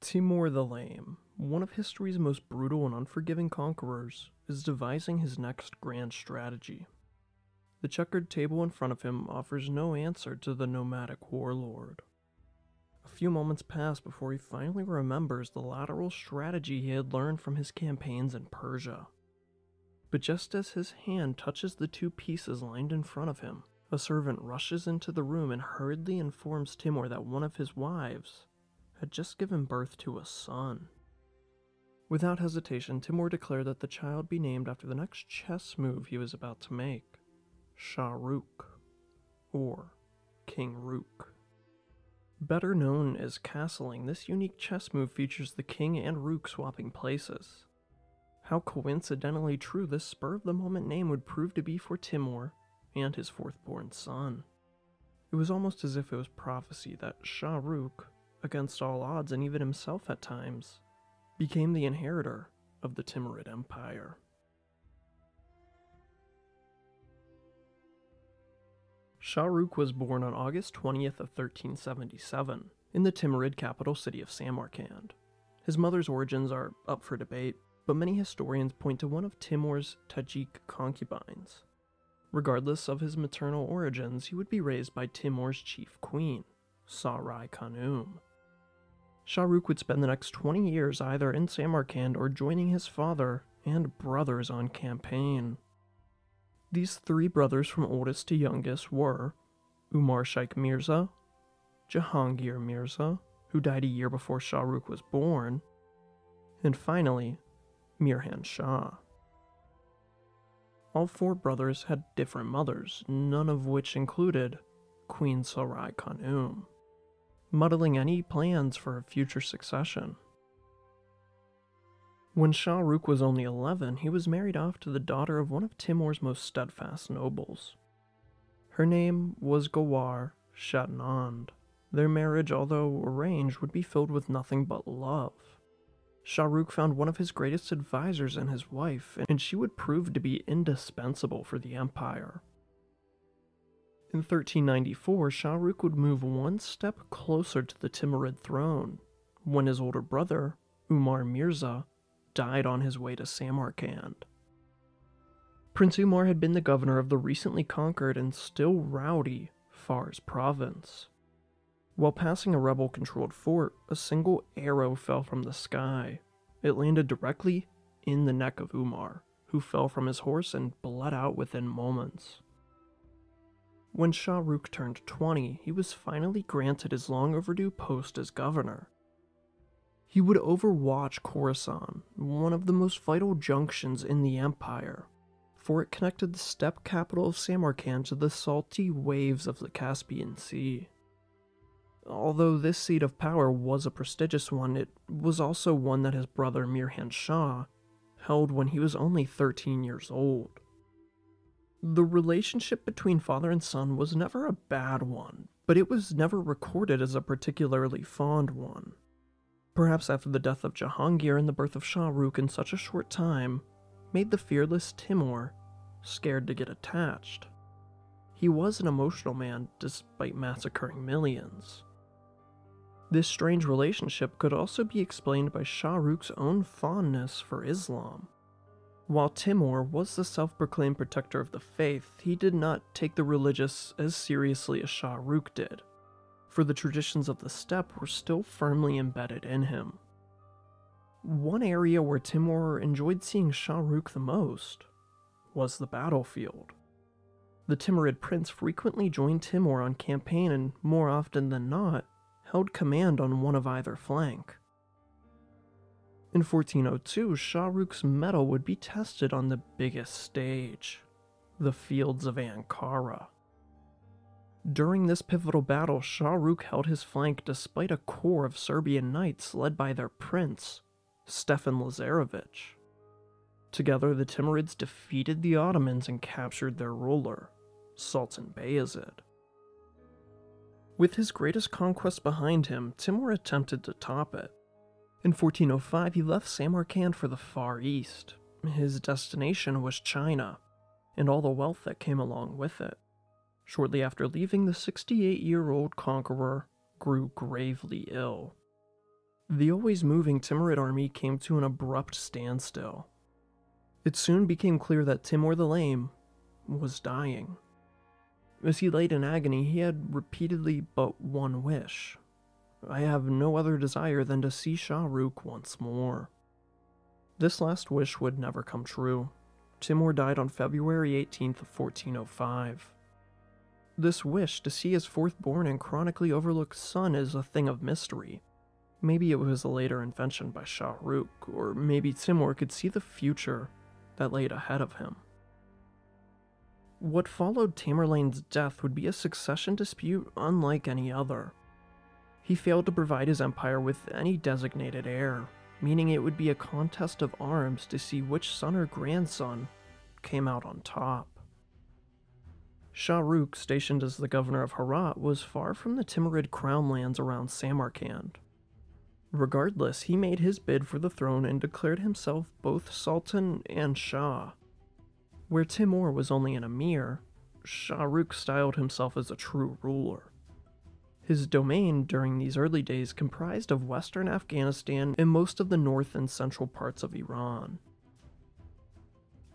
Timur the Lame, one of history's most brutal and unforgiving conquerors, is devising his next grand strategy. The checkered table in front of him offers no answer to the nomadic warlord. A few moments pass before he finally remembers the lateral strategy he had learned from his campaigns in Persia. But just as his hand touches the two pieces lined in front of him, a servant rushes into the room and hurriedly informs Timur that one of his wives had just given birth to a son. Without hesitation, Timur declared that the child be named after the next chess move he was about to make Shah Rukh, or King Rook. Better known as castling, this unique chess move features the king and rook swapping places. How coincidentally true this spur of the moment name would prove to be for Timur and his fourth born son. It was almost as if it was prophecy that Shah Rukh against all odds and even himself at times, became the inheritor of the Timurid Empire. Shah Rukh was born on August 20th of 1377 in the Timurid capital city of Samarkand. His mother's origins are up for debate, but many historians point to one of Timur's Tajik concubines. Regardless of his maternal origins, he would be raised by Timur's chief queen, Sarai Khanum. Shah Rukh would spend the next 20 years either in Samarkand or joining his father and brothers on campaign. These three brothers from oldest to youngest were Umar Shaikh Mirza, Jahangir Mirza, who died a year before Shahrukh was born, and finally, Miran Shah. All four brothers had different mothers, none of which included Queen Sarai Khanum muddling any plans for a future succession. When Shah Rukh was only 11, he was married off to the daughter of one of Timur's most steadfast nobles. Her name was Gawar Shadnand. Their marriage, although arranged, would be filled with nothing but love. Shah Rukh found one of his greatest advisors in his wife, and she would prove to be indispensable for the empire. In 1394, Shah Rukh would move one step closer to the Timurid throne when his older brother, Umar Mirza, died on his way to Samarkand. Prince Umar had been the governor of the recently conquered and still rowdy Fars province. While passing a rebel controlled fort, a single arrow fell from the sky. It landed directly in the neck of Umar, who fell from his horse and bled out within moments. When Shah Rukh turned 20, he was finally granted his long overdue post as governor. He would overwatch Khorasan, one of the most vital junctions in the empire, for it connected the steppe capital of Samarkand to the salty waves of the Caspian Sea. Although this seat of power was a prestigious one, it was also one that his brother Miran Shah held when he was only 13 years old. The relationship between father and son was never a bad one, but it was never recorded as a particularly fond one. Perhaps after the death of Jahangir and the birth of Shah Rukh in such a short time made the fearless Timur scared to get attached. He was an emotional man despite massacring millions. This strange relationship could also be explained by Shah Rukh's own fondness for Islam. While Timur was the self proclaimed protector of the faith, he did not take the religious as seriously as Shah Rukh did, for the traditions of the steppe were still firmly embedded in him. One area where Timur enjoyed seeing Shah Rukh the most was the battlefield. The Timurid prince frequently joined Timur on campaign and, more often than not, held command on one of either flank. In 1402, Shah Rukh's mettle would be tested on the biggest stage, the fields of Ankara. During this pivotal battle, Shah Rukh held his flank despite a corps of Serbian knights led by their prince, Stefan Lazarevich. Together, the Timurids defeated the Ottomans and captured their ruler, Sultan Bayezid. With his greatest conquest behind him, Timur attempted to top it. In 1405, he left Samarkand for the Far East. His destination was China, and all the wealth that came along with it. Shortly after leaving, the 68 year old conqueror grew gravely ill. the always moving Timurid army came to an abrupt standstill. It soon became clear that Timur the Lame was dying. As he laid in agony, he had repeatedly but one wish. I have no other desire than to see Shah Rukh once more. This last wish would never come true. Timur died on February 18th of 1405. This wish to see his fourth born and chronically overlooked son is a thing of mystery. Maybe it was a later invention by Shah Rukh, or maybe Timur could see the future that laid ahead of him. What followed Tamerlane's death would be a succession dispute unlike any other. He failed to provide his empire with any designated heir, meaning it would be a contest of arms to see which son or grandson came out on top. Shah Rukh, stationed as the governor of Herat, was far from the Timurid crown lands around Samarkand. Regardless, he made his bid for the throne and declared himself both Sultan and Shah. Where Timur was only an emir, Shah Rukh styled himself as a true ruler. His domain during these early days comprised of western Afghanistan and most of the north and central parts of Iran.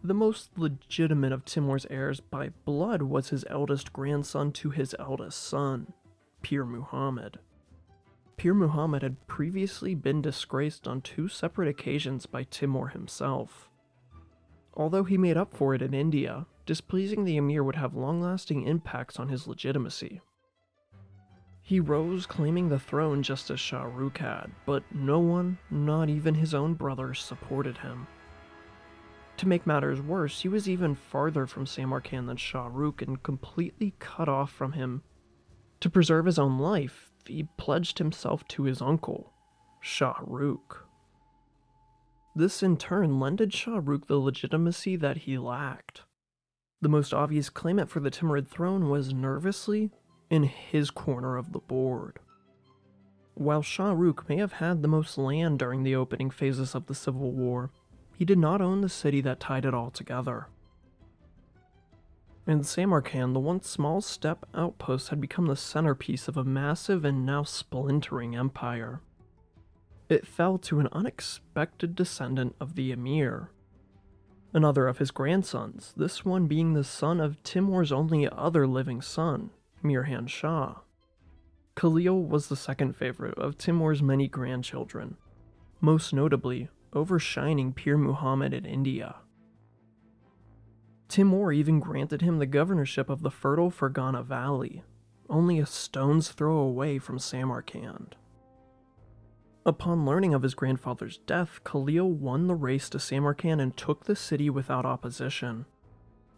The most legitimate of Timur's heirs by blood was his eldest grandson to his eldest son, Pir Muhammad. Pir Muhammad had previously been disgraced on two separate occasions by Timur himself. Although he made up for it in India, displeasing the emir would have long lasting impacts on his legitimacy. He rose claiming the throne just as Shah Rukh had, but no one, not even his own brother, supported him. To make matters worse, he was even farther from Samarkand than Shah Rukh and completely cut off from him. To preserve his own life, he pledged himself to his uncle, Shah Rukh. This in turn lended Shah Rukh the legitimacy that he lacked. The most obvious claimant for the Timurid throne was nervously in his corner of the board. While Shah Rukh may have had the most land during the opening phases of the Civil War, he did not own the city that tied it all together. In Samarkand, the once small steppe outpost had become the centerpiece of a massive and now splintering empire it fell to an unexpected descendant of the emir. Another of his grandsons, this one being the son of Timur's only other living son, Miran Shah. Khalil was the second favorite of Timur's many grandchildren, most notably overshining Pir Muhammad in India. Timur even granted him the governorship of the fertile Fergana Valley, only a stone's throw away from Samarkand. Upon learning of his grandfather's death, Khalil won the race to Samarkand and took the city without opposition.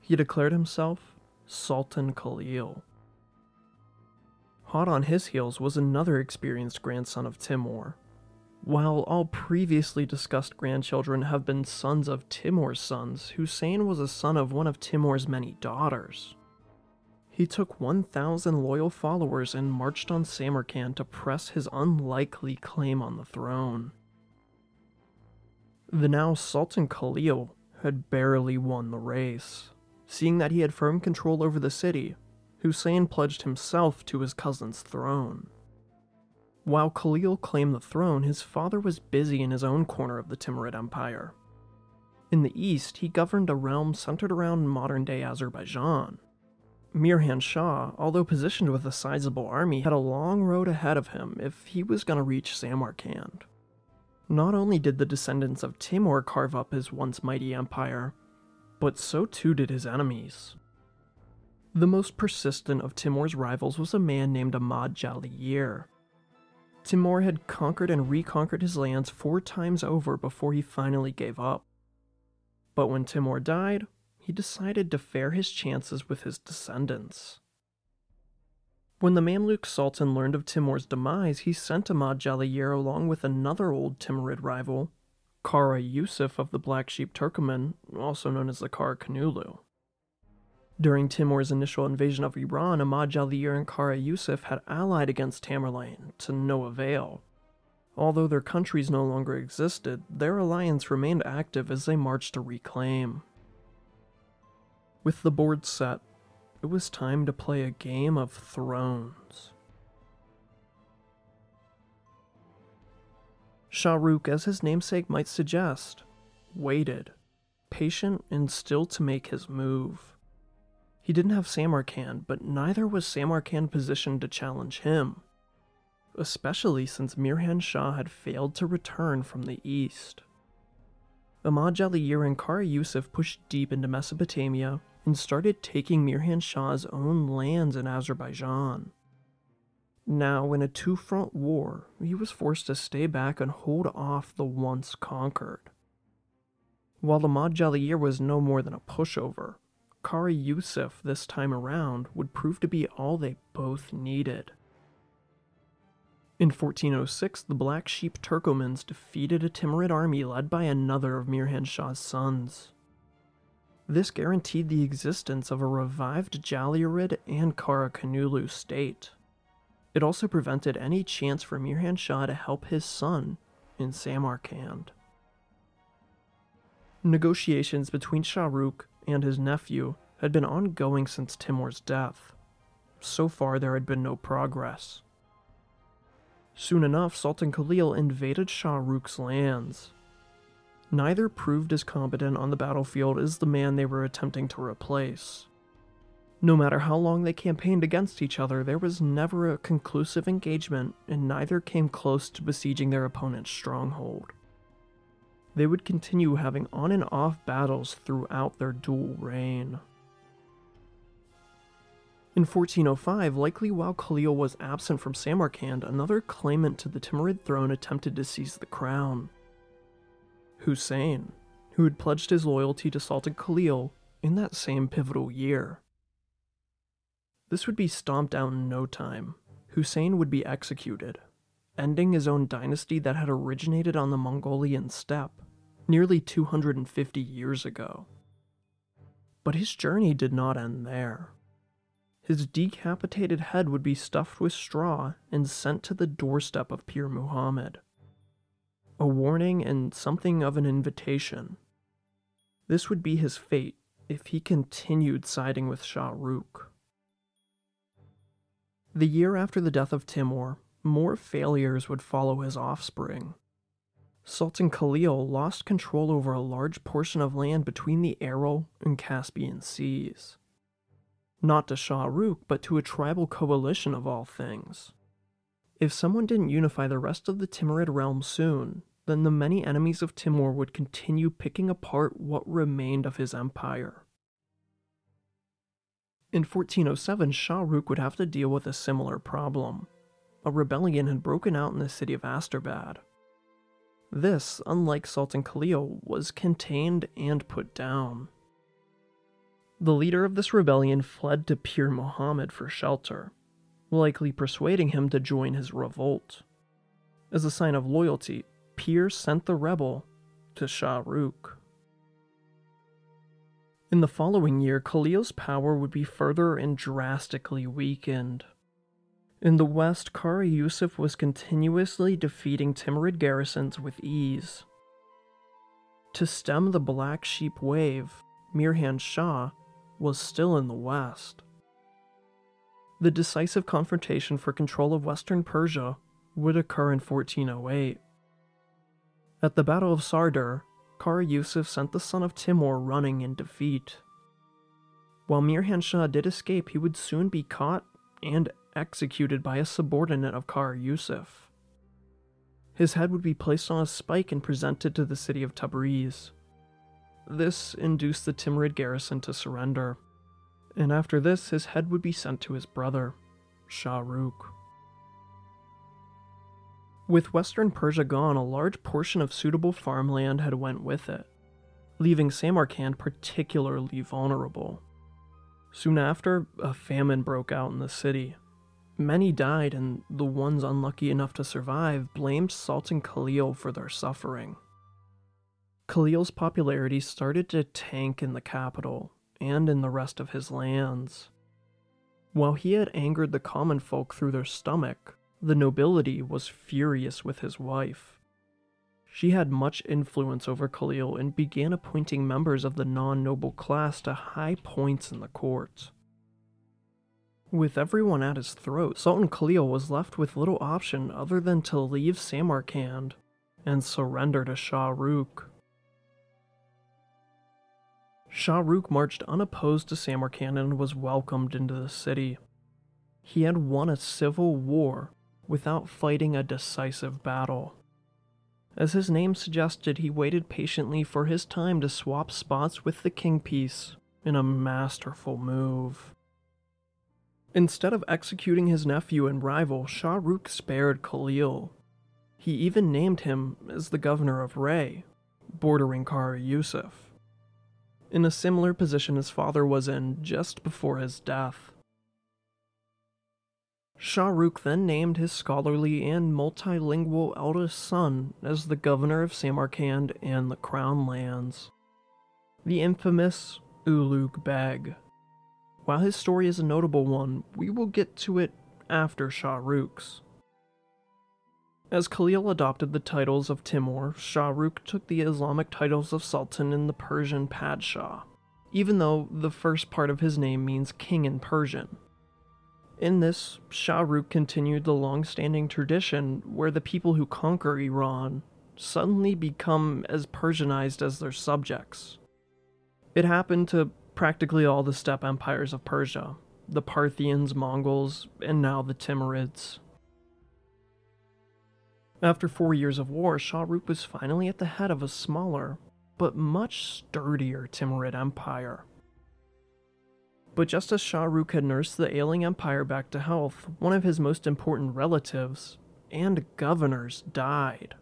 He declared himself Sultan Khalil. Hot on his heels was another experienced grandson of Timur. While all previously discussed grandchildren have been sons of Timur's sons, Hussein was a son of one of Timur's many daughters. He took 1,000 loyal followers and marched on Samarkand to press his unlikely claim on the throne. The now Sultan Khalil had barely won the race. Seeing that he had firm control over the city, Hussein pledged himself to his cousin's throne. While Khalil claimed the throne, his father was busy in his own corner of the Timurid Empire. In the east, he governed a realm centered around modern day Azerbaijan, Miran Shah, although positioned with a sizable army, had a long road ahead of him if he was going to reach Samarkand. Not only did the descendants of Timur carve up his once mighty empire, but so too did his enemies. The most persistent of Timur's rivals was a man named Ahmad Jalayir. Timur had conquered and reconquered his lands four times over before he finally gave up. But when Timur died, he decided to fair his chances with his descendants. When the Mamluk Sultan learned of Timur's demise, he sent Ahmad Jalayir along with another old Timurid rival, Kara Yusuf of the Black Sheep Turkoman, also known as the Kara Koyunlu. During Timur's initial invasion of Iran, Ahmad Jalayir and Kara Yusuf had allied against Tamerlane, to no avail. Although their countries no longer existed, their alliance remained active as they marched to reclaim. With the board set, it was time to play a game of thrones. Shahrukh, as his namesake might suggest, waited, patient and still to make his move. He didn't have Samarkand, but neither was Samarkand positioned to challenge him, especially since Miran Shah had failed to return from the east. Ahmad Jalayir and Kara Yusuf pushed deep into Mesopotamia and started taking Miran Shah's own lands in Azerbaijan. Now, in a two front war, he was forced to stay back and hold off the once conquered. While Ahmad Jalayir was no more than a pushover, Kara Yusuf this time around would prove to be all they both needed. In 1406, the Black Sheep Turkomans defeated a Timurid army led by another of Miran Shah's sons. This guaranteed the existence of a revived Jalirid and Karakoyunlu state. It also prevented any chance for Miran Shah to help his son in Samarkand. Negotiations between Shah Rukh and his nephew had been ongoing since Timur's death. So far, there had been no progress. Soon enough, Sultan Khalil invaded Shah Rukh's lands. Neither proved as competent on the battlefield as the man they were attempting to replace. No matter how long they campaigned against each other, there was never a conclusive engagement, and neither came close to besieging their opponent's stronghold. They would continue having on and off battles throughout their dual reign. In 1405, likely while Khalil was absent from Samarkand, another claimant to the Timurid throne attempted to seize the crown. Hussein, who had pledged his loyalty to Sultan Khalil in that same pivotal year. This would be stomped out in no time. Hussein would be executed, ending his own dynasty that had originated on the Mongolian steppe nearly 250 years ago. But his journey did not end there. His decapitated head would be stuffed with straw and sent to the doorstep of Pir Muhammad. A warning and something of an invitation. This would be his fate if he continued siding with Shah Rukh. The year after the death of Timur, more failures would follow his offspring. Sultan Khalil lost control over a large portion of land between the Aral and Caspian seas not to Shah Rukh, but to a tribal coalition of all things. If someone didn't unify the rest of the Timurid realm soon, then the many enemies of Timur would continue picking apart what remained of his empire. In 1407, Shah Rukh would have to deal with a similar problem. A rebellion had broken out in the city of Asterbad. This, unlike Sultan Khalil, was contained and put down. The leader of this rebellion fled to Pir Muhammad for shelter, likely persuading him to join his revolt. As a sign of loyalty, Pir sent the rebel to Shah Rukh. In the following year, Khalil's power would be further and drastically weakened. In the west, Kara Yusuf was continuously defeating Timurid garrisons with ease. To stem the Black Sheep wave, Miran Shah was still in the west. The decisive confrontation for control of western Persia would occur in 1408. At the Battle of Sardar, Kara Yusuf sent the son of Timur running in defeat. While Miran Shah did escape, he would soon be caught and executed by a subordinate of Kara Yusuf. His head would be placed on a spike and presented to the city of Tabriz. This induced the Timurid garrison to surrender, and after this, his head would be sent to his brother, Shah Rukh. With western Persia gone, a large portion of suitable farmland had went with it, leaving Samarkand particularly vulnerable. Soon after, a famine broke out in the city. Many died, and the ones unlucky enough to survive blamed Sultan Khalil for their suffering. Khalil's popularity started to tank in the capital and in the rest of his lands. While he had angered the common folk through their stomach, the nobility was furious with his wife. She had much influence over Khalil and began appointing members of the non noble class to high points in the court. With everyone at his throat, Sultan Khalil was left with little option other than to leave Samarkand and surrender to Shah Rukh. Shah Rukh marched unopposed to Samarkand and was welcomed into the city. He had won a civil war without fighting a decisive battle. As his name suggested, he waited patiently for his time to swap spots with the King Piece in a masterful move. Instead of executing his nephew and rival, Shah Rukh spared Khalil. He even named him as the governor of Ray, bordering Kara Yusuf, in a similar position his father was in just before his death. Shah Rukh then named his scholarly and multilingual eldest son as the governor of Samarkand and the Crown Lands, the infamous Ulugh Beg. While his story is a notable one, we will get to it after Shah Rukh's. As Khalil adopted the titles of Timur, Shah Rukh took the Islamic titles of Sultan and the Persian Padshah, even though the first part of his name means king in Persian. In this, Shah Rukh continued the long standing tradition where the people who conquer Iran suddenly become as Persianized as their subjects. It happened to practically all the steppe empires of Persia the Parthians, Mongols, and now the Timurids. After four years of war, Shah Rukh was finally at the head of a smaller, but much sturdier Timurid empire. But just as Shah Rukh had nursed the ailing empire back to health, one of his most important relatives and governors died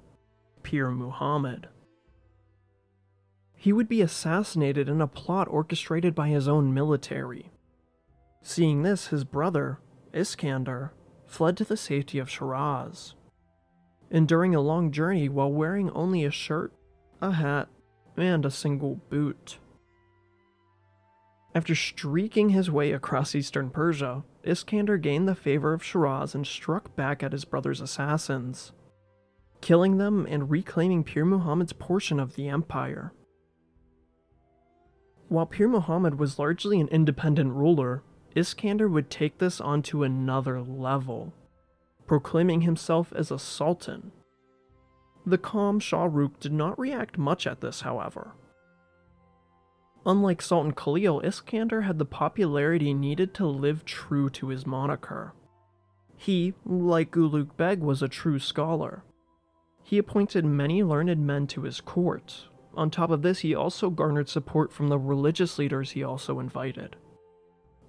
Pir Muhammad. He would be assassinated in a plot orchestrated by his own military. Seeing this, his brother, Iskander, fled to the safety of Shiraz. Enduring a long journey while wearing only a shirt, a hat, and a single boot. After streaking his way across eastern Persia, Iskander gained the favor of Shiraz and struck back at his brother's assassins, killing them and reclaiming Pir Muhammad's portion of the empire. While Pir Muhammad was largely an independent ruler, Iskander would take this onto another level, proclaiming himself as a sultan. The calm Shah Rukh did not react much at this, however. Unlike Sultan Khalil, Iskander had the popularity needed to live true to his moniker. He, like Ulugh Beg, was a true scholar. He appointed many learned men to his court. On top of this, he also garnered support from the religious leaders he also invited.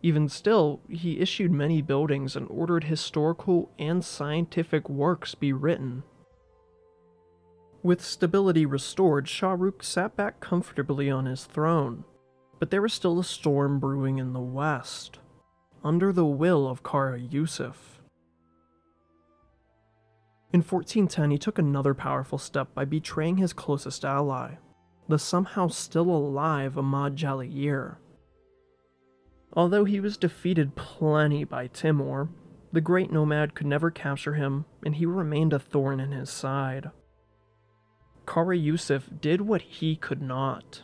Even still, he issued many buildings and ordered historical and scientific works be written. With stability restored, Shah Rukh sat back comfortably on his throne, but there was still a storm brewing in the west, under the will of Kara Yusuf. In 1410, he took another powerful step by betraying his closest ally, the somehow still alive Ahmad Jalayir. Although he was defeated plenty by Timur, the great nomad could never capture him, and he remained a thorn in his side. Kara Yusuf did what he could not,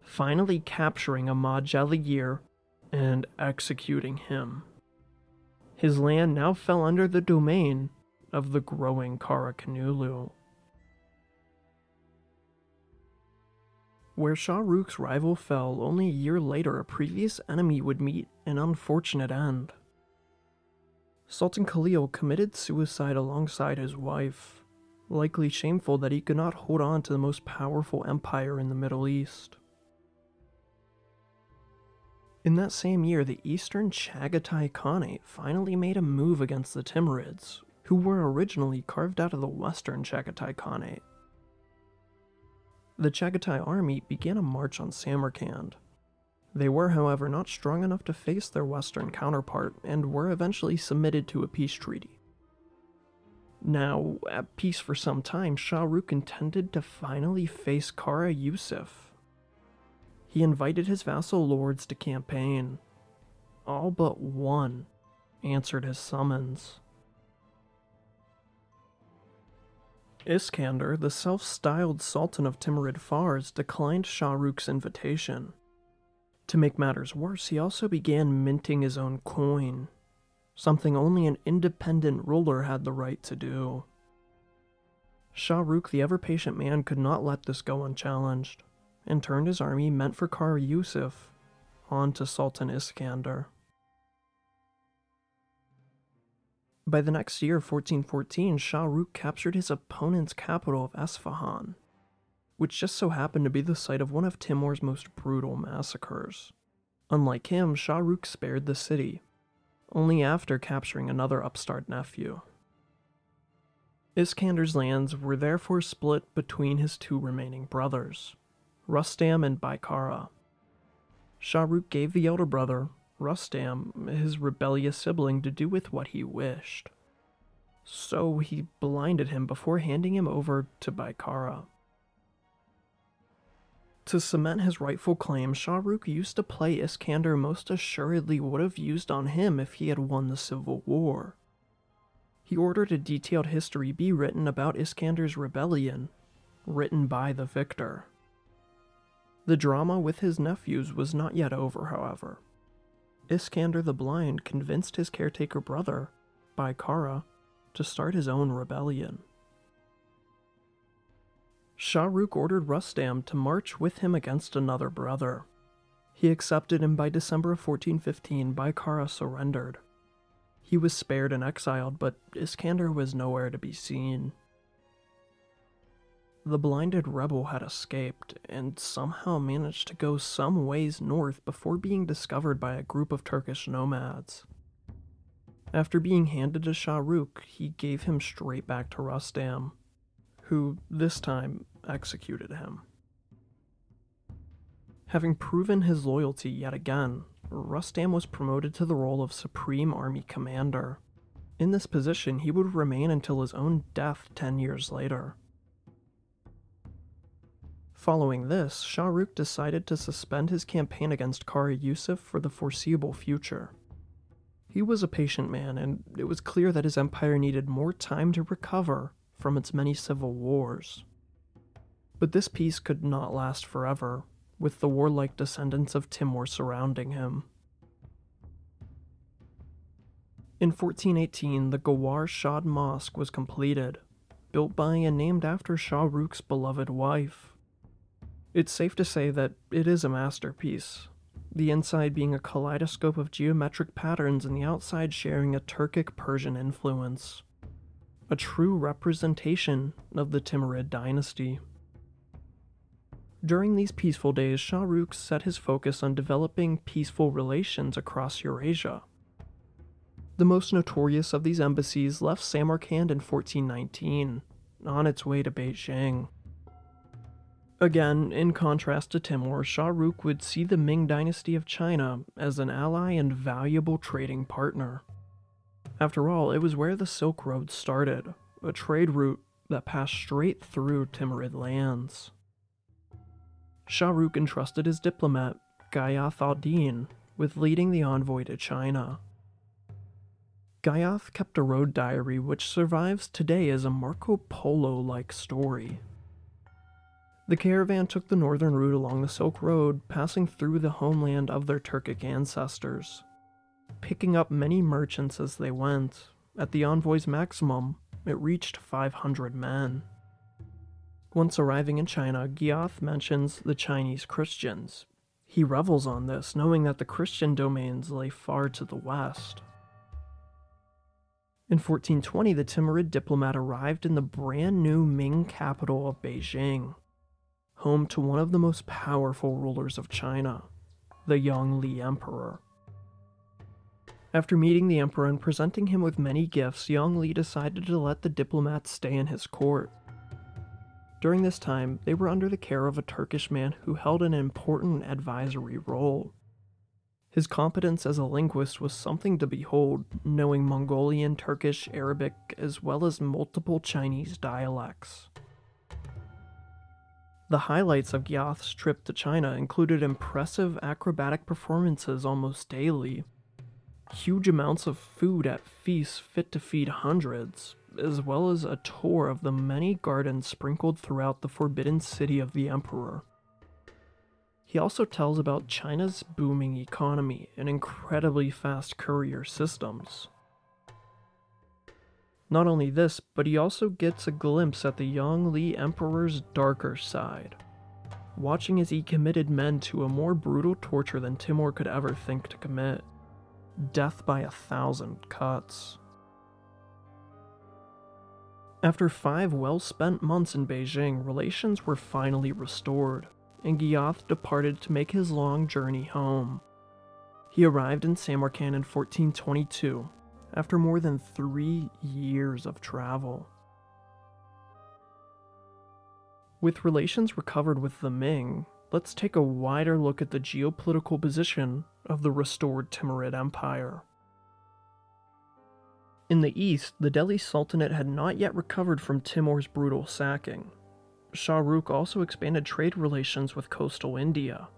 finally capturing Ahmad Jalayir and executing him. His land now fell under the domain of the growing Kara Where Shah Rukh's rival fell only a year later, a previous enemy would meet an unfortunate end. Sultan Khalil committed suicide alongside his wife, likely shameful that he could not hold on to the most powerful empire in the Middle East. In that same year, the Eastern Chagatai Khanate finally made a move against the Timurids, who were originally carved out of the Western Chagatai Khanate. The Chagatai army began a march on Samarkand. They were, however, not strong enough to face their Western counterpart and were eventually submitted to a peace treaty. Now, at peace for some time, Shah Rukh intended to finally face Kara Yusuf. He invited his vassal lords to campaign. All but one answered his summons. Iskander, the self styled Sultan of Timurid Fars, declined Shah Rukh's invitation. To make matters worse, he also began minting his own coin, something only an independent ruler had the right to do. Shah Rukh, the ever patient man, could not let this go unchallenged, and turned his army meant for Kara Yusuf on to Sultan Iskander. By the next year, 1414, Shah Rukh captured his opponent's capital of Esfahan, which just so happened to be the site of one of Timur's most brutal massacres. Unlike him, Shah Rukh spared the city, only after capturing another upstart nephew. Iskander's lands were therefore split between his two remaining brothers, Rustam and Baikara. Shah Rukh gave the elder brother, Rustam, his rebellious sibling, to do with what he wished. So he blinded him before handing him over to Baikara. To cement his rightful claim, Shahrukh used to play Iskander most assuredly would have used on him if he had won the civil war. He ordered a detailed history be written about Iskander's rebellion, written by the victor. The drama with his nephews was not yet over, however. Iskander the Blind convinced his caretaker brother, Baikara, to start his own rebellion. Shah Rukh ordered Rustam to march with him against another brother. He accepted and by December of 1415 Baikara surrendered. He was spared and exiled, but Iskander was nowhere to be seen. The blinded rebel had escaped and somehow managed to go some ways north before being discovered by a group of Turkish nomads. After being handed to Shah Rukh, he gave him straight back to Rustam, who, this time, executed him. Having proven his loyalty yet again, Rustam was promoted to the role of Supreme Army Commander. In this position, he would remain until his own death ten years later. Following this, Shah Rukh decided to suspend his campaign against Kara Yusuf for the foreseeable future. He was a patient man, and it was clear that his empire needed more time to recover from its many civil wars. But this peace could not last forever, with the warlike descendants of Timur surrounding him. In 1418, the Gawar Shad Mosque was completed, built by and named after Shah Rukh's beloved wife. It's safe to say that it is a masterpiece, the inside being a kaleidoscope of geometric patterns and the outside sharing a Turkic Persian influence. A true representation of the Timurid dynasty. During these peaceful days, Shah Rukh set his focus on developing peaceful relations across Eurasia. The most notorious of these embassies left Samarkand in 1419, on its way to Beijing. Again, in contrast to Timur, Shah Rukh would see the Ming dynasty of China as an ally and valuable trading partner. After all, it was where the Silk Road started, a trade route that passed straight through Timurid lands. Shah Rukh entrusted his diplomat, Ghayath al-Din, with leading the envoy to China. Ghayath kept a road diary which survives today as a Marco Polo-like story. The caravan took the northern route along the Silk Road, passing through the homeland of their Turkic ancestors, picking up many merchants as they went. At the envoy's maximum, it reached 500 men. Once arriving in China, Ghayath mentions the Chinese Christians. He revels on this, knowing that the Christian domains lay far to the west. In 1420, the Timurid diplomat arrived in the brand new Ming capital of Beijing home to one of the most powerful rulers of China, the Yongle Emperor. After meeting the emperor and presenting him with many gifts, Yongle decided to let the diplomat stay in his court. During this time, they were under the care of a Turkish man who held an important advisory role. His competence as a linguist was something to behold, knowing Mongolian, Turkish, Arabic, as well as multiple Chinese dialects. The highlights of Ghayath's trip to China included impressive acrobatic performances almost daily, huge amounts of food at feasts fit to feed hundreds, as well as a tour of the many gardens sprinkled throughout the forbidden city of the Emperor. He also tells about China's booming economy and incredibly fast courier systems. Not only this, but he also gets a glimpse at the Yongle Emperor's darker side, watching as he committed men to a more brutal torture than Timur could ever think to commit death by a thousand cuts. After five well spent months in Beijing, relations were finally restored, and Ghayath departed to make his long journey home. He arrived in Samarkand in 1422, after more than three years of travel. With relations recovered with the Ming, let's take a wider look at the geopolitical position of the restored Timurid Empire. In the east, the Delhi Sultanate had not yet recovered from Timur's brutal sacking. Shah Rukh also expanded trade relations with coastal India.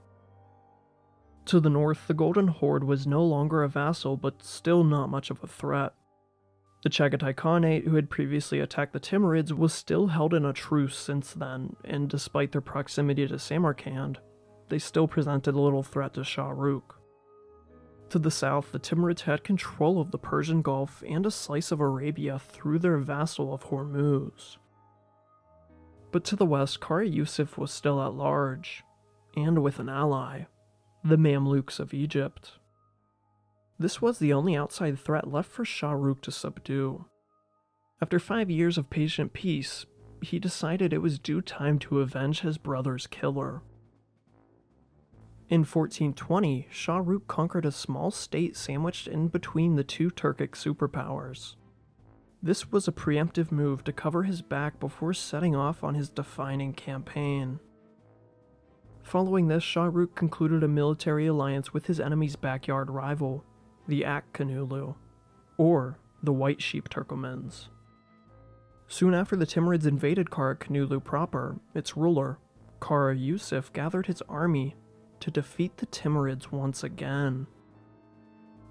To the north, the Golden Horde was no longer a vassal, but still not much of a threat. The Chagatai Khanate, who had previously attacked the Timurids, was still held in a truce since then, and despite their proximity to Samarkand, they still presented a little threat to Shah Rukh. To the south, the Timurids had control of the Persian Gulf and a slice of Arabia through their vassal of Hormuz. But to the west, Kara Yusuf was still at large, and with an ally, the Mamluks of Egypt. This was the only outside threat left for Shah Rukh to subdue. After five years of patient peace, he decided it was due time to avenge his brother's killer. In 1420, Shah Rukh conquered a small state sandwiched in between the two Turkic superpowers. This was a preemptive move to cover his back before setting off on his defining campaign. Following this, Shah Rukh concluded a military alliance with his enemy's backyard rival, the Ak Koyunlu, or the White Sheep Turkomans. Soon after the Timurids invaded Kara Koyunlu proper, its ruler, Kara Yusuf, gathered his army to defeat the Timurids once again.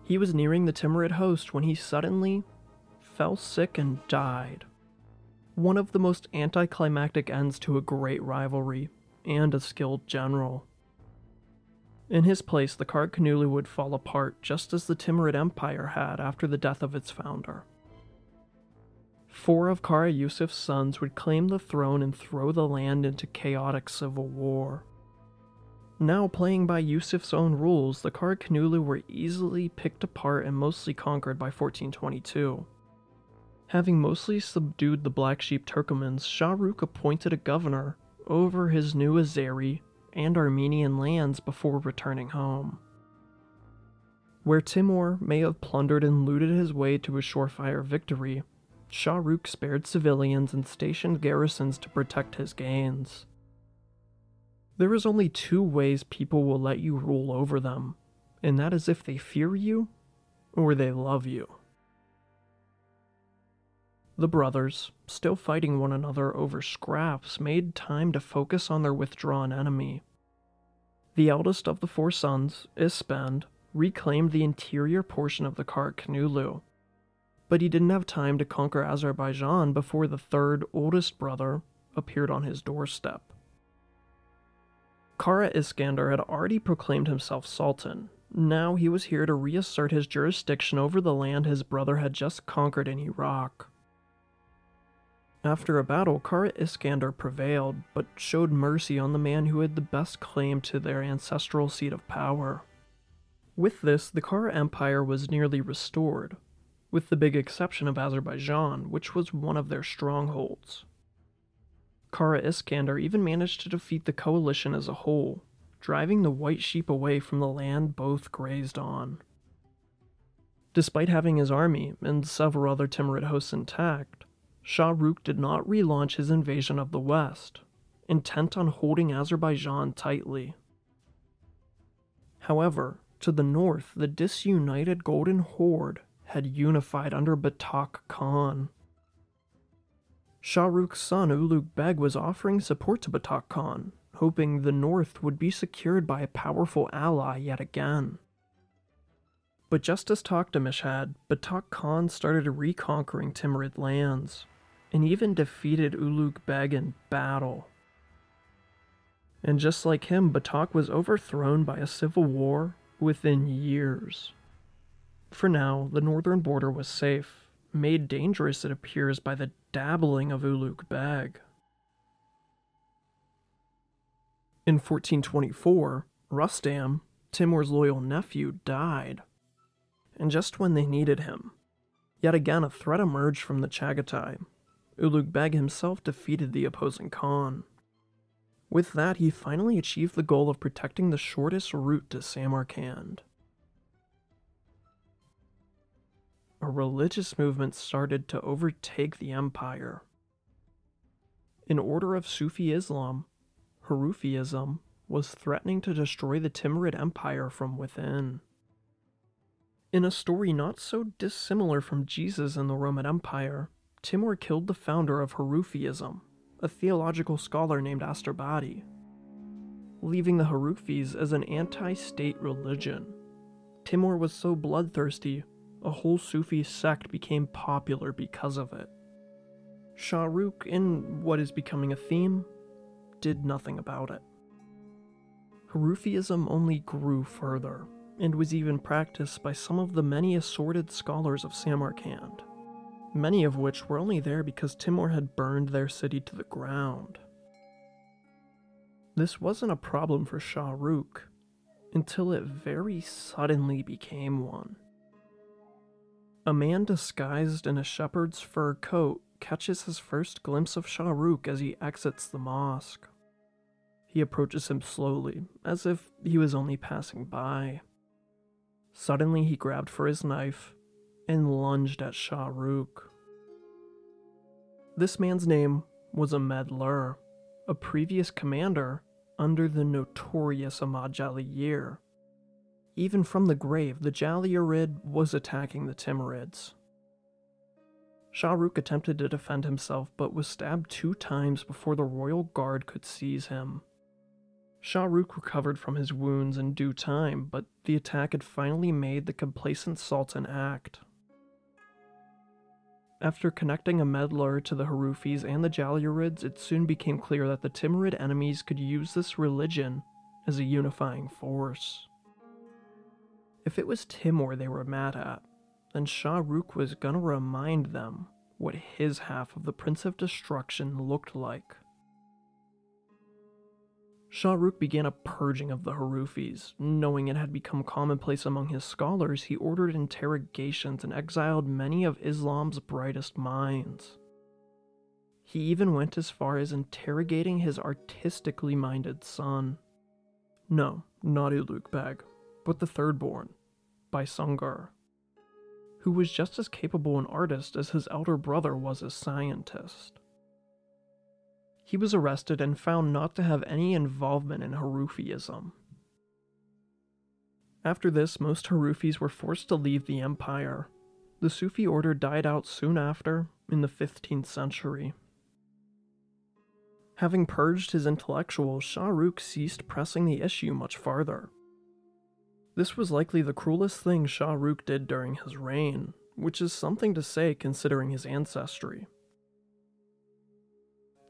He was nearing the Timurid host when he suddenly fell sick and died. One of the most anticlimactic ends to a great rivalry and a skilled general. In his place, the Koyunlu would fall apart just as the Timurid Empire had after the death of its founder. Four of Kara Yusuf's sons would claim the throne and throw the land into chaotic civil war. Now playing by Yusuf's own rules, the Kara were easily picked apart and mostly conquered by 1422. Having mostly subdued the Black Sheep Turkomans, Shah Rukh appointed a governor over his new Azeri and Armenian lands before returning home. Where Timur may have plundered and looted his way to a surefire victory, Shah Rukh spared civilians and stationed garrisons to protect his gains. There is only two ways people will let you rule over them, and that is if they fear you or they love you. The brothers, still fighting one another over scraps, made time to focus on their withdrawn enemy. The eldest of the four sons, Ispend, reclaimed the interior portion of the Kara Koyunlu, but he didn't have time to conquer Azerbaijan before the third oldest brother appeared on his doorstep. Kara Iskander had already proclaimed himself Sultan. Now he was here to reassert his jurisdiction over the land his brother had just conquered in Iraq. After a battle, Kara Iskander prevailed, but showed mercy on the man who had the best claim to their ancestral seat of power. With this, the Kara Empire was nearly restored, with the big exception of Azerbaijan, which was one of their strongholds. Kara Iskander even managed to defeat the coalition as a whole, driving the white sheep away from the land both grazed on. Despite having his army and several other Timurid hosts intact, Shah Rukh did not relaunch his invasion of the west, intent on holding Azerbaijan tightly. However, to the north, the disunited Golden Horde had unified under Barak Khan. Shah Rukh's son Ulugh Beg was offering support to Barak Khan, hoping the north would be secured by a powerful ally yet again. But just as Toktamish had, Barak Khan started reconquering Timurid lands, and even defeated Ulugh Beg in battle. And just like him, Barak was overthrown by a civil war within years. For now, the northern border was safe, made dangerous, it appears, by the dabbling of Ulugh Beg. In 1424, Rustam, Timur's loyal nephew, died. And just when they needed him, yet again a threat emerged from the Chagatai. Ulugh Beg himself defeated the opposing Khan. With that, he finally achieved the goal of protecting the shortest route to Samarkand. A religious movement started to overtake the empire. In order of Sufi Islam, Hurufism was threatening to destroy the Timurid Empire from within. In a story not so dissimilar from Jesus and the Roman Empire, Timur killed the founder of Hurufism, a theological scholar named Astarabadi, leaving the Hurufis as an anti state religion. Timur was so bloodthirsty, a whole Sufi sect became popular because of it. Shah Rukh, in what is becoming a theme, did nothing about it. Hurufism only grew further, and was even practiced by some of the many assorted scholars of Samarkand many of which were only there because Timur had burned their city to the ground. This wasn't a problem for Shah Rukh until it very suddenly became one. A man disguised in a shepherd's fur coat catches his first glimpse of Shah Rukh as he exits the mosque. He approaches him slowly, as if he was only passing by. Suddenly, he grabbed for his knife and lunged at Shah Rukh. This man's name was Ahmed Lur, a previous commander under the notorious Ahmad Jalayir. Even from the grave, the Jalayirid was attacking the Timurids. Shah Rukh attempted to defend himself but was stabbed two times before the royal guard could seize him. Shah Rukh recovered from his wounds in due time, but the attack had finally made the complacent Sultan act. After connecting a Lur to the Hurufis and the Jalayirids, it soon became clear that the Timurid enemies could use this religion as a unifying force. If it was Timur they were mad at, then Shah Rukh was gonna remind them what his half of the Prince of Destruction looked like. Shah Rukh began a purging of the Hurufis. Knowing it had become commonplace among his scholars, he ordered interrogations and exiled many of Islam's brightest minds. He even went as far as interrogating his artistically minded son. No, not Ulugh Beg, but the third born, Baisungar, who was just as capable an artist as his elder brother was a scientist. He was arrested and found not to have any involvement in Hurufism. After this, most Hurufis were forced to leave the empire. The Sufi order died out soon after, in the 15th century. Having purged his intellectuals, Shah Rukh ceased pressing the issue much farther. This was likely the cruelest thing Shah Rukh did during his reign, which is something to say considering his ancestry.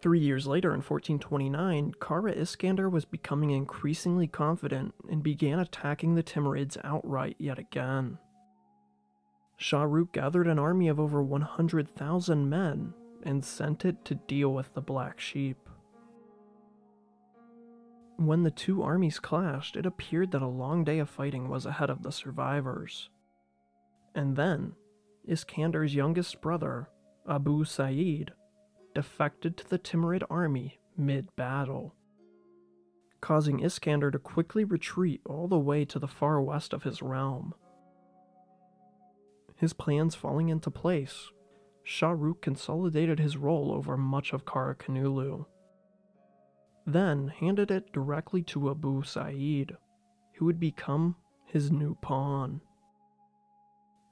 Three years later, in 1429, Kara Iskander was becoming increasingly confident and began attacking the Timurids outright yet again. Shah Rukh gathered an army of over 100,000 men and sent it to deal with the Black Sheep. When the two armies clashed, it appeared that a long day of fighting was ahead of the survivors. And then, Iskander's youngest brother, Abu Sa'id, defected to the Timurid army mid battle, causing Iskander to quickly retreat all the way to the far west of his realm. His plans falling into place, Shah Rukh consolidated his role over much of Karakoyunlu, then handed it directly to Abu Sa'id, who would become his new pawn.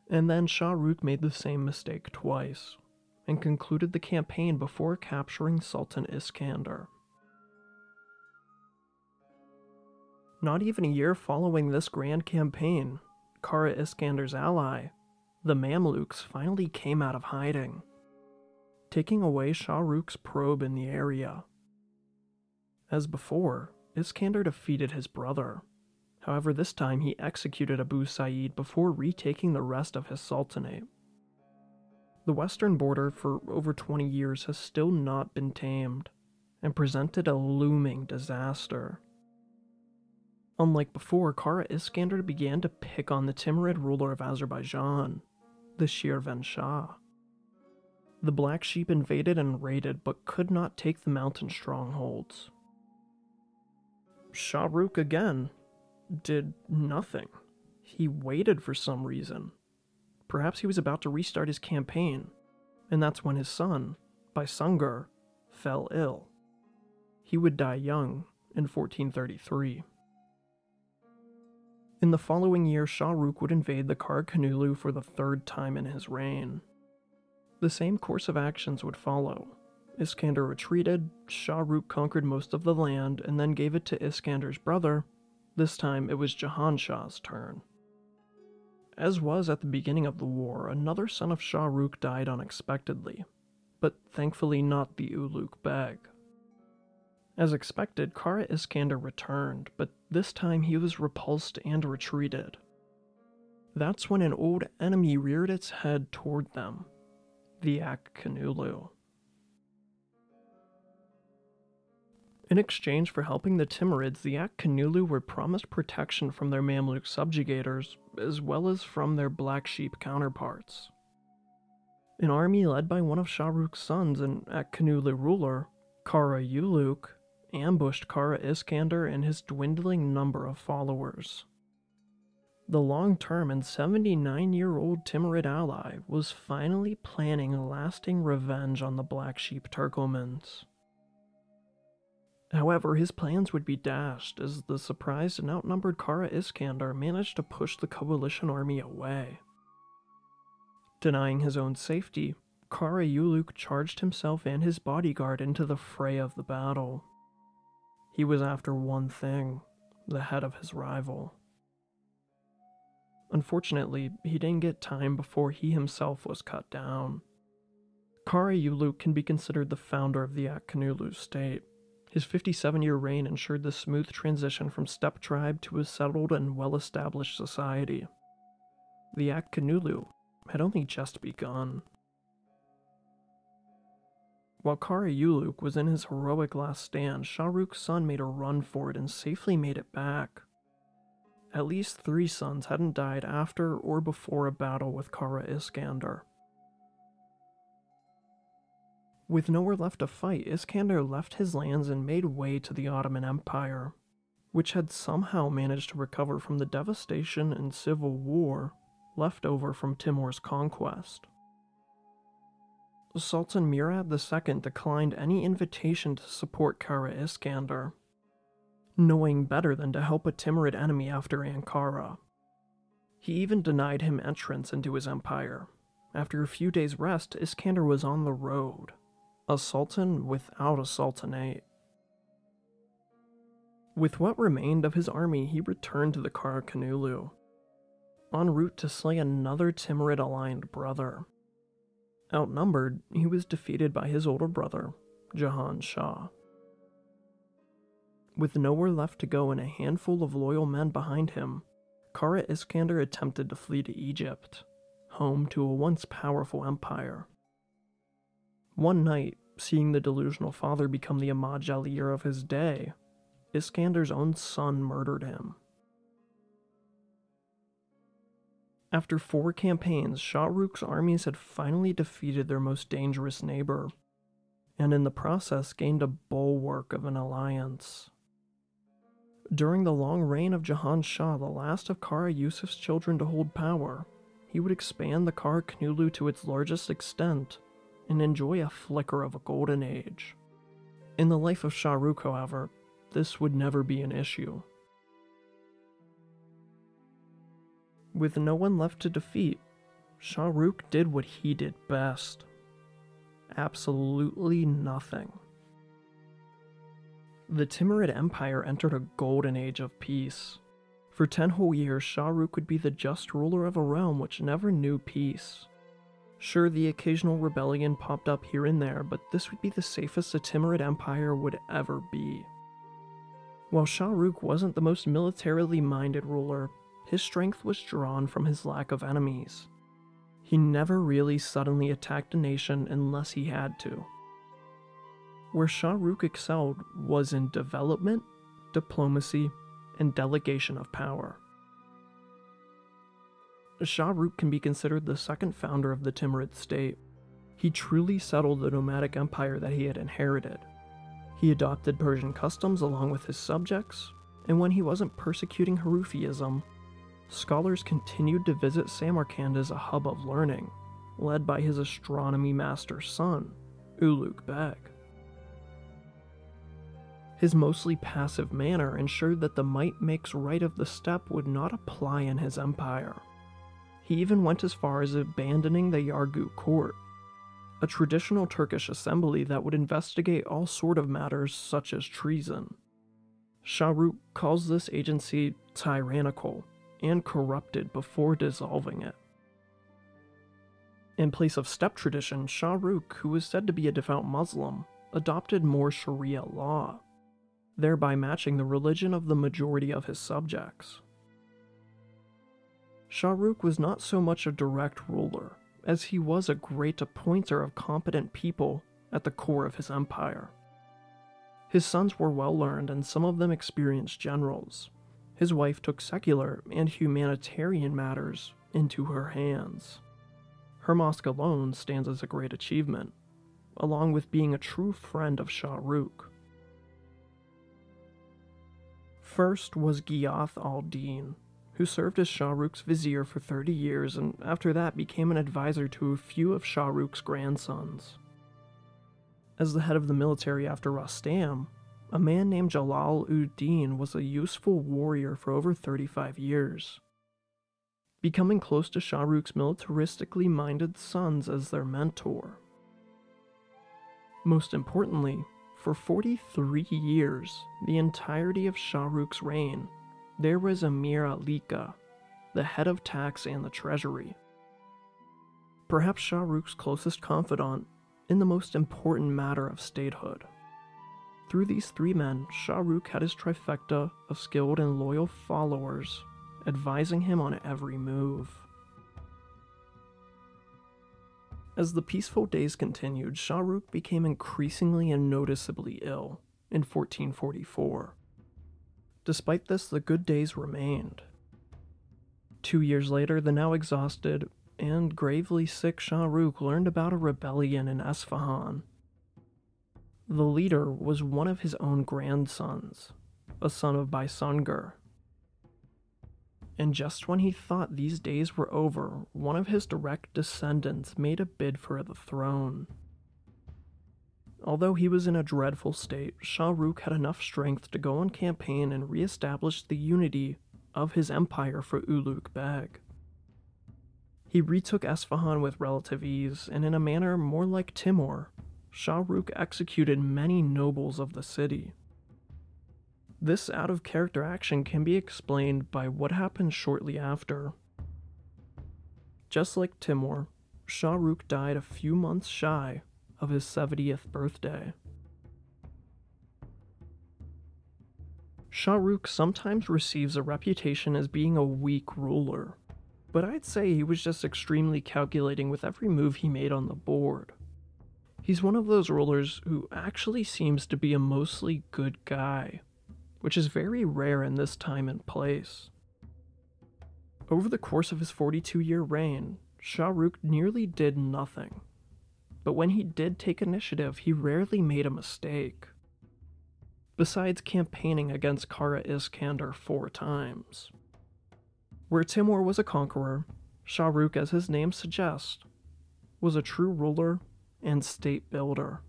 And then Shah Rukh made the same mistake twice and concluded the campaign before capturing Sultan Iskander. Not even a year following this grand campaign, Kara Iskander's ally, the Mamluks, finally came out of hiding, taking away Shah Rukh's probe in the area. As before, Iskander defeated his brother. However, this time he executed Abu Sa'id before retaking the rest of his sultanate. The western border for over 20 years has still not been tamed and presented a looming disaster. Unlike before, Kara Iskander began to pick on the Timurid ruler of Azerbaijan, the Shirvan Shah. The Black Sheep invaded and raided but could not take the mountain strongholds. Shahrukh again did nothing. He waited for some reason. Perhaps he was about to restart his campaign, and that's when his son, Baisungur, fell ill. He would die young in 1433. In the following year, Shahrukh would invade the Karakoyunlu for the third time in his reign. The same course of actions would follow. Iskander retreated, Shahrukh conquered most of the land, and then gave it to Iskander's brother. This time it was Jahan Shah's turn. As was at the beginning of the war, another son of Shah Shahrukh died unexpectedly, but thankfully not the Ulugh Beg. As expected, Kara Iskander returned, but this time he was repulsed and retreated. That's when an old enemy reared its head toward them, the Ak-Koyunlu. In exchange for helping the Timurids, the Ak-Koyunlu were promised protection from their Mamluk subjugators, as well as from their Black Sheep counterparts. An army led by one of Shahrukh's sons and Ak-Koyunlu ruler, Kara Yuluk, ambushed Kara Iskander and his dwindling number of followers. The long term and 79 year old Timurid ally was finally planning a lasting revenge on the Black Sheep Turkomans. However, his plans would be dashed as the surprised and outnumbered Kara Iskandar managed to push the coalition army away. Denying his own safety, Kara Yuluk charged himself and his bodyguard into the fray of the battle. He was after one thing the head of his rival. Unfortunately, he didn't get time before he himself was cut down. Kara Yuluk can be considered the founder of the Ak-Koyunlu state. His 57 year reign ensured the smooth transition from steppe tribe to a settled and well established society. The Ak-Koyunlu had only just begun. While Kara Yuluk was in his heroic last stand, Shahrukh's son made a run for it and safely made it back. At least three sons hadn't died after or before a battle with Kara Iskander. With nowhere left to fight, Iskander left his lands and made way to the Ottoman Empire, which had somehow managed to recover from the devastation and civil war left over from Timur's conquest. Sultan Murad II declined any invitation to support Kara Iskander, knowing better than to help a Timurid enemy after Ankara. He even denied him entrance into his empire. After a few days' rest, Iskander was on the road, a sultan without a sultanate. Eh? With what remained of his army, he returned to the Karakoyunlu, en route to slay another Timurid aligned brother. Outnumbered, he was defeated by his older brother, Jahan Shah. With nowhere left to go and a handful of loyal men behind him, Kara Iskander attempted to flee to Egypt, home to a once powerful empire. One night, seeing the delusional father become the Ahmad Jalayir of his day, Iskander's own son murdered him. After four campaigns, Shahrukh's armies had finally defeated their most dangerous neighbor, and in the process gained a bulwark of an alliance. During the long reign of Jahan Shah, the last of Kara Yusuf's children to hold power, he would expand the Karakoyunlu to its largest extent and enjoy a flicker of a golden age. In the life of Shahrukh, however, this would never be an issue. With no one left to defeat, Shahrukh did what he did best absolutely nothing. The Timurid Empire entered a golden age of peace. For ten whole years, Shahrukh would be the just ruler of a realm which never knew peace. Sure, the occasional rebellion popped up here and there, but this would be the safest the Timurid Empire would ever be. While Shahrukh wasn't the most militarily minded ruler, his strength was drawn from his lack of enemies. He never really suddenly attacked a nation unless he had to. Where Shah Rukh excelled was in development, diplomacy, and delegation of power. Shah Rukh can be considered the second founder of the Timurid state. He truly settled the nomadic empire that he had inherited. He adopted Persian customs along with his subjects, and when he wasn't persecuting Hurufism, scholars continued to visit Samarkand as a hub of learning, led by his astronomy master's son, Ulugh Beg. His mostly passive manner ensured that the might makes right of the steppe would not apply in his empire. He even went as far as abandoning the Yargu court, a traditional Turkish assembly that would investigate all sort of matters such as treason. Shahrukh calls this agency tyrannical and corrupted before dissolving it. In place of steppe tradition, Shah Rukh, who was said to be a devout Muslim, adopted more Sharia law, thereby matching the religion of the majority of his subjects. Shah Rukh was not so much a direct ruler, as he was a great appointer of competent people at the core of his empire. His sons were well learned, and some of them experienced generals. His wife took secular and humanitarian matters into her hands. Her mosque alone stands as a great achievement, along with being a true friend of Shah Rukh. First was Ghiyath al-Din, who served as Shah Rukh's vizier for 30 years and after that became an advisor to a few of Shah Rukh's grandsons. As the head of the military after Rostam, a man named Jalal ud-Din was a useful warrior for over 35 years, becoming close to Shah Rukh's militaristically minded sons as their mentor. Most importantly, for 43 years, the entirety of Shah Rukh's reign, there was Amir Alika, the head of tax and the treasury. Perhaps Shah Rukh's closest confidant in the most important matter of statehood. Through these three men, Shah Rukh had his trifecta of skilled and loyal followers, advising him on every move. As the peaceful days continued, Shah Rukh became increasingly and noticeably ill in 1444. Despite this, the good days remained. Two years later, the now exhausted and gravely sick Shah Rukh learned about a rebellion in Esfahan. The leader was one of his own grandsons, a son of Baisangur. And just when he thought these days were over, one of his direct descendants made a bid for the throne. Although he was in a dreadful state, Shah Rukh had enough strength to go on campaign and re-establish the unity of his empire for Ulugh Beg. He retook Esfahan with relative ease, and in a manner more like Timur, Shah Rukh executed many nobles of the city. This out of character action can be explained by what happened shortly after. Just like Timur, Shah Rukh died a few months shy of his 70th birthday. Shah Rukh sometimes receives a reputation as being a weak ruler, but I'd say he was just extremely calculating with every move he made on the board. He's one of those rulers who actually seems to be a mostly good guy, which is very rare in this time and place. Over the course of his 42 year reign, Shah Rukh nearly did nothing but when he did take initiative, he rarely made a mistake. Besides campaigning against Kara Iskander four times. Where Timur was a conqueror, Shahrukh, as his name suggests, was a true ruler and state builder.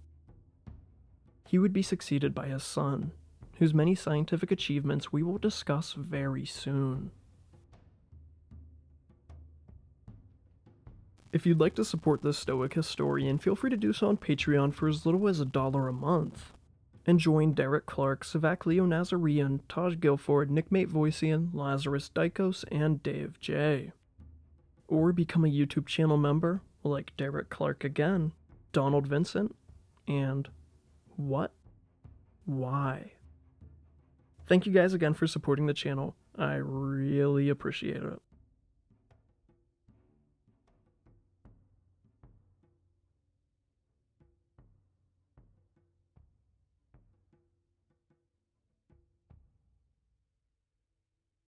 He would be succeeded by his son, whose many scientific achievements we will discuss very soon. If you'd like to support this stoic historian, feel free to do so on Patreon for as little as a dollar a month. And join Derek Clark, Savak Leo Nazarian, Taj Guilford, Nickmate Voician, Lazarus Dykos, and Dave J. Or become a YouTube channel member, like Derek Clark again, Donald Vincent, and what? Why? Thank you guys again for supporting the channel. I really appreciate it.